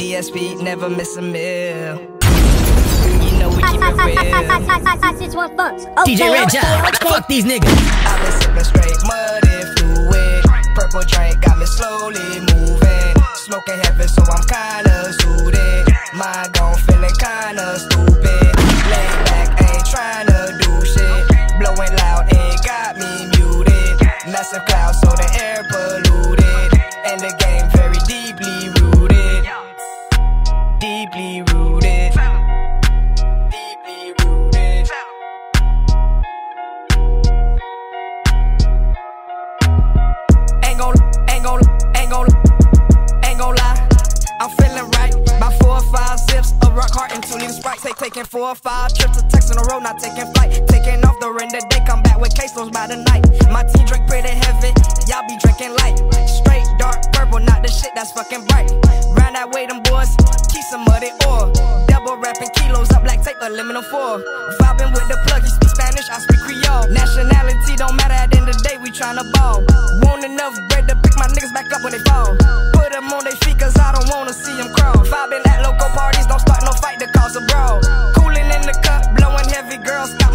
DSP never miss a meal. You know we keep it real. DJ Red Job, fuck these niggas. I've been sipping straight muddy fluid. Purple drink got me slowly moving. Smoking heavy, so I'm kinda zooted. Mind gone, feeling kinda stupid. Two liters sprite. Take taking four or five trips to Texas in a row, not taking flight. Taking off the rent the day, come back with caseloads by the night. My team drink pretty heavy, y'all be drinking light. Straight dark purple, not the shit that's fucking bright. Round that way, them boys keep some muddy ore. Double wrapping kilos up like tape aluminum foil. Vibing with the plug, you speak Spanish, I speak Creole. Nationality don't matter at the end of the day, we tryna ball. Want enough bread to pick my niggas back up when they fall.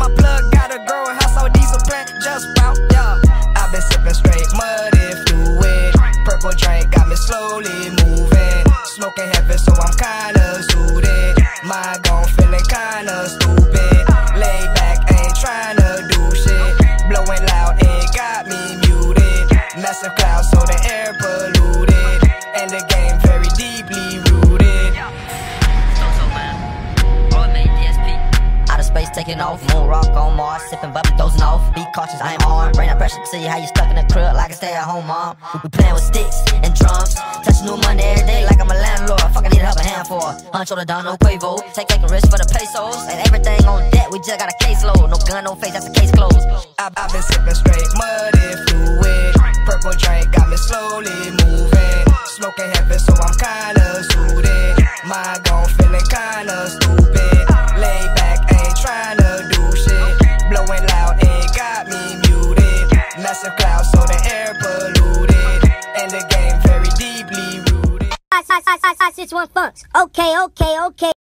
My plug, got a girl, house all diesel plant, just bout, yeah. I've been sipping straight muddy fluid. Purple drink got me slowly moving. Smoking heavy, so I'm kinda zooted. Mind gone, feeling kinda stupid. Lay back, ain't tryna do shit. Blowing loud, it got me muted. Massive cloud, so the taking off, moon rock on Mars, sipping bubble, dozing off. Be cautious, I am armed. That pressure see how you stuck in the crib like a stay at home mom. We playing with sticks and drums, touching new money every day like I'm a landlord. Fuck, I need help a hand for. Hunch on the down, no Quavo. Take taking risks for the pesos, and everything on deck. We just got a caseload. No gun, no face, that's the case closed. I've been sipping straight very deeply rooted. Okay, okay, okay.